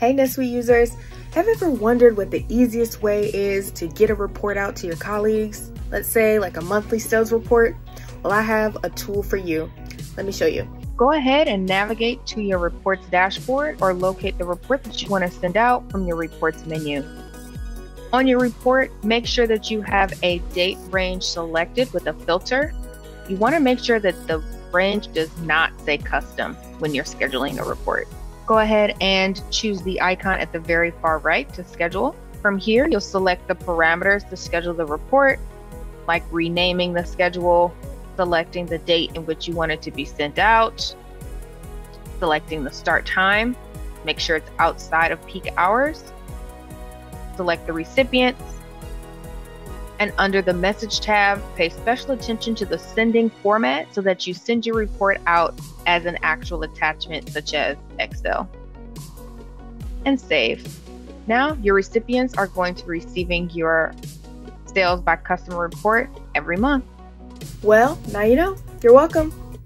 Hey NetSuite users, have you ever wondered what the easiest way is to get a report out to your colleagues? Let's say like a monthly sales report? Well, I have a tool for you. Let me show you. Go ahead and navigate to your reports dashboard or locate the report that you want to send out from your reports menu. On your report, make sure that you have a date range selected with a filter. You want to make sure that the range does not say custom when you're scheduling a report go ahead and choose the icon at the very far right to schedule. From here, you'll select the parameters to schedule the report, like renaming the schedule, selecting the date in which you want it to be sent out, selecting the start time, make sure it's outside of peak hours, select the recipients, and under the message tab, pay special attention to the sending format so that you send your report out as an actual attachment, such as Excel. And save. Now your recipients are going to be receiving your sales by customer report every month. Well, now you know. You're welcome.